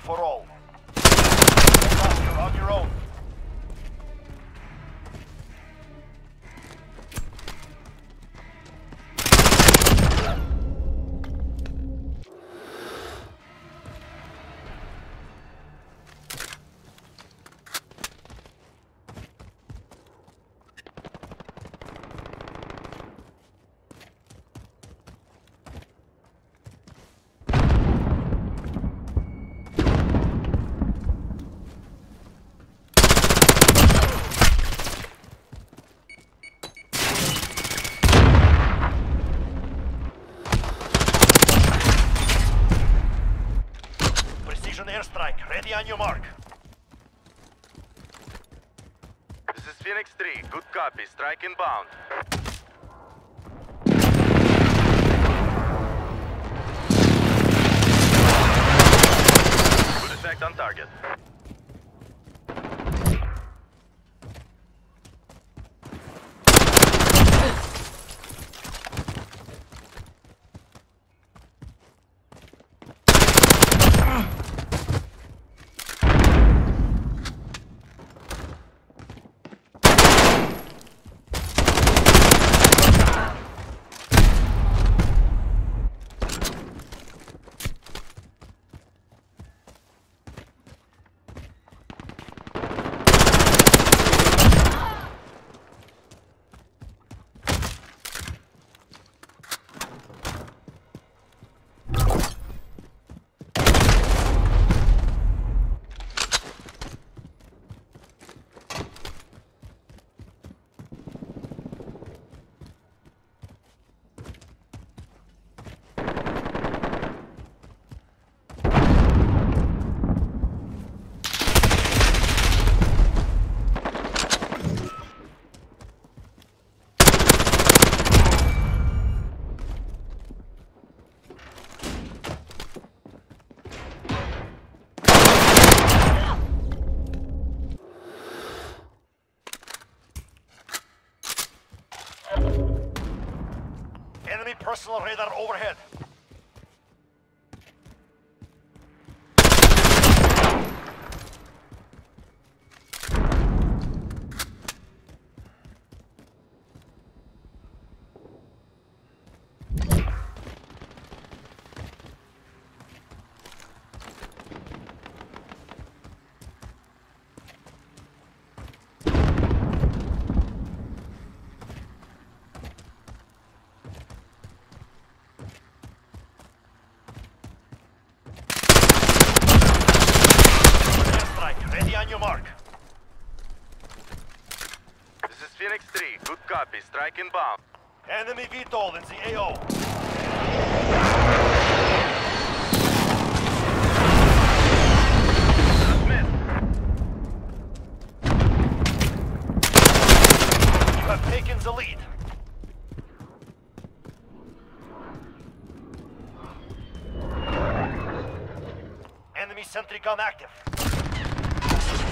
free for all. On your own. Is Phoenix 3. Good copy. Strike inbound. Good effect on target. Enemy personal radar overhead. Airstrike, ready on your mark. This is Phoenix 3. Good copy. Strike inbound. Enemy VTOL in the AO. You have taken the lead. Enemy sentry gun active.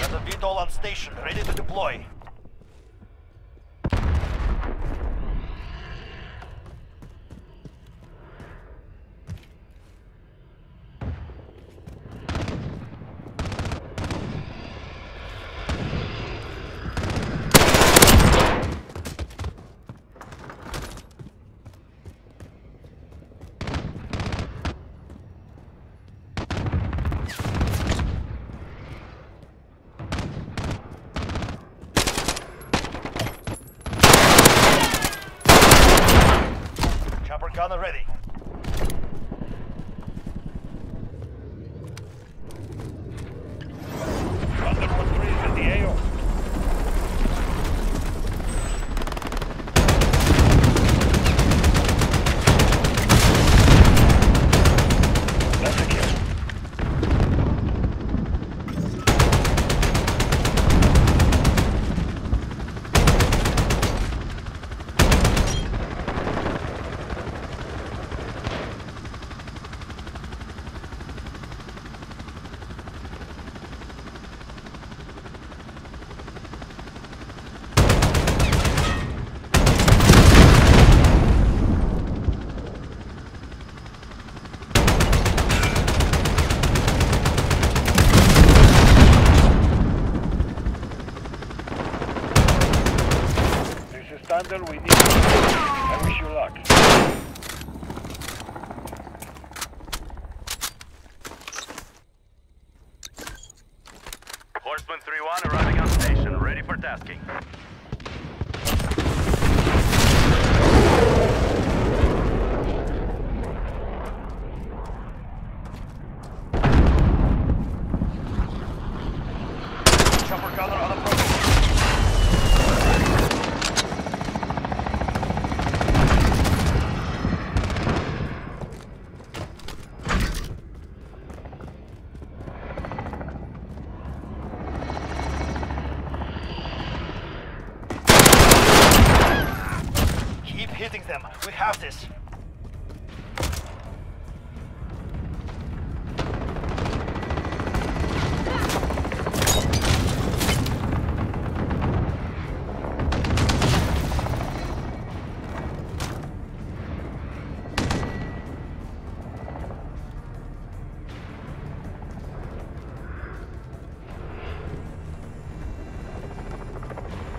Got a VTOL on station, ready to deploy. Chopper gunner ready. Thunder 1-3 is in the AO. That's a kill. Vessel, we need you. I wish you luck. Horseman 3-1 arriving on station, ready for tasking. Chopper gunner on approach. Them. We have this.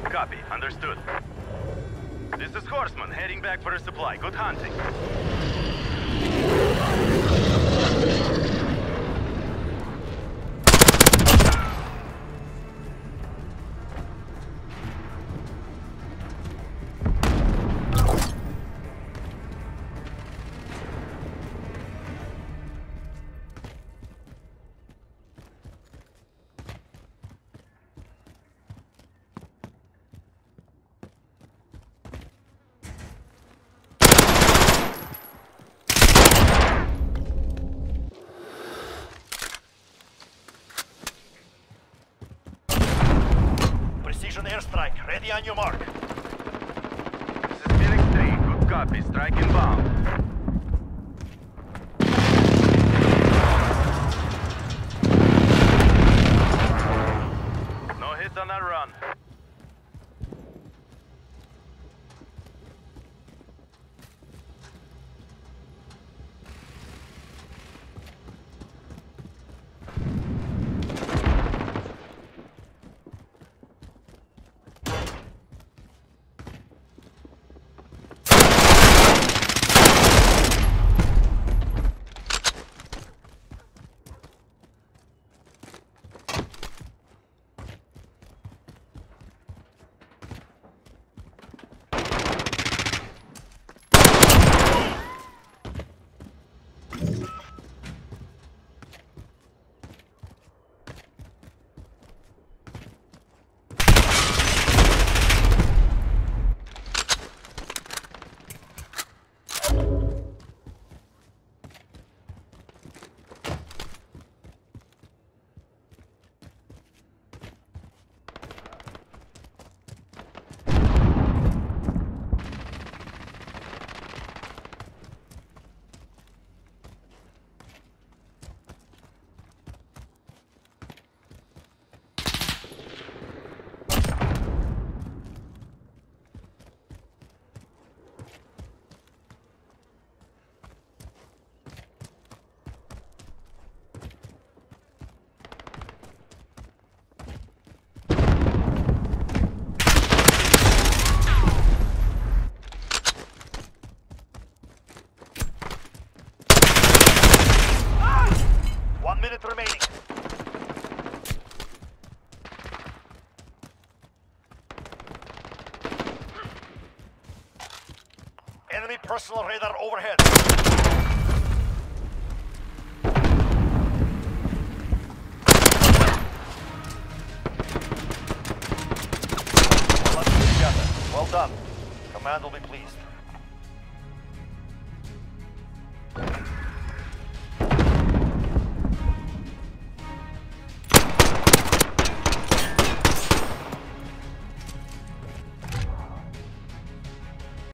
Copy, understood. This is Horseman, heading back for a supply. Good hunting. Airstrike. Ready on your mark. This is Phoenix 3. Good copy. Strike inbound. Enemy personal radar overhead. Well done. Well done. Command will be pleased.